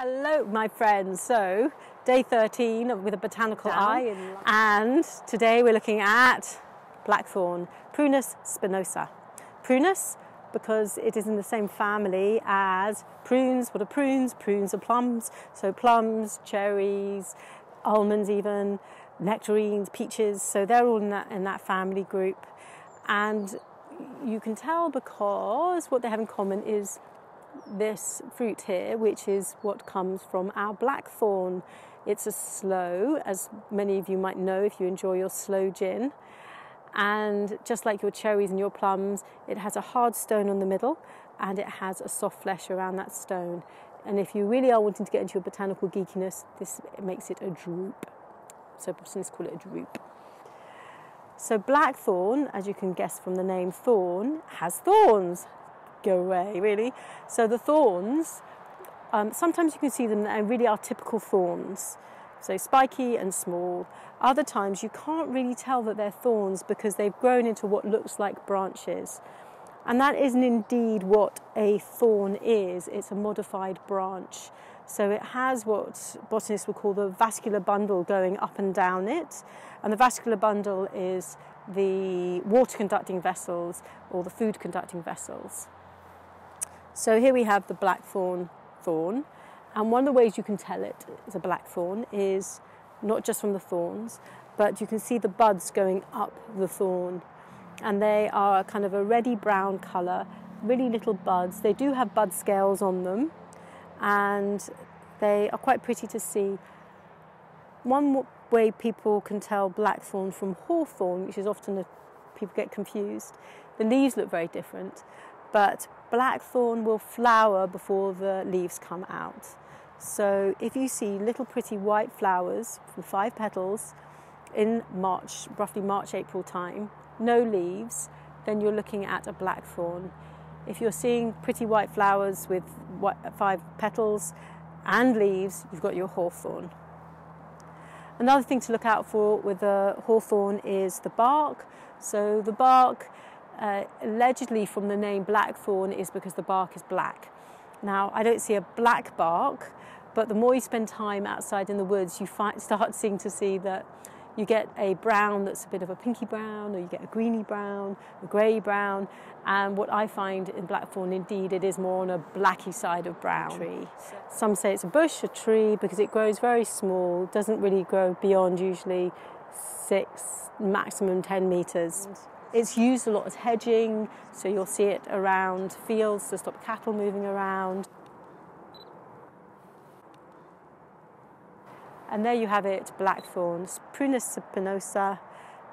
Hello, my friends. So, day 13 with a botanical Down eye, and today we're looking at blackthorn, Prunus spinosa. Prunus because it is in the same family as prunes. What are prunes? Prunes are plums. So, plums, cherries, almonds, even nectarines, peaches. So, they're all in that, in that family group. And you can tell because what they have in common is this fruit here, which is what comes from our blackthorn. It's a sloe, as many of you might know if you enjoy your sloe gin. And just like your cherries and your plums, it has a hard stone on the middle and it has a soft flesh around that stone. And if you really are wanting to get into your botanical geekiness, this makes it a drupe. So botanists call it a drupe. So blackthorn, as you can guess from the name thorn, has thorns go away, really. So the thorns, um, sometimes you can see them and really are typical thorns. So spiky and small. Other times you can't really tell that they're thorns because they've grown into what looks like branches. And that isn't indeed what a thorn is, it's a modified branch. So it has what botanists would call the vascular bundle going up and down it. And the vascular bundle is the water conducting vessels or the food conducting vessels. So here we have the blackthorn thorn, and one of the ways you can tell it is a blackthorn is not just from the thorns, but you can see the buds going up the thorn, and they are kind of a reddy brown colour, really little buds. They do have bud scales on them, and they are quite pretty to see. One way people can tell blackthorn from hawthorn, which is often a, people get confused, the leaves look very different, but blackthorn will flower before the leaves come out. So if you see little pretty white flowers from five petals in March, roughly March, April time, no leaves, then you're looking at a blackthorn. If you're seeing pretty white flowers with five petals and leaves, you've got your hawthorn. Another thing to look out for with the hawthorn is the bark. So the bark uh, allegedly from the name blackthorn is because the bark is black. Now, I don't see a black bark, but the more you spend time outside in the woods, you find, start seeing to see that you get a brown that's a bit of a pinky brown, or you get a greeny brown, a grey brown. And what I find in blackthorn, indeed, it is more on a blacky side of brown tree. Some say it's a bush, a tree, because it grows very small, doesn't really grow beyond usually six, maximum 10 metres. It's used a lot as hedging, so you'll see it around fields to stop cattle moving around. And there you have it, blackthorns, Prunus spinosa,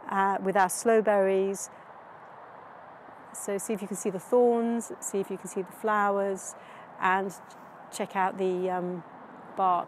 uh, with our sloe berries. So see if you can see the thorns, see if you can see the flowers, and check out the um, bark.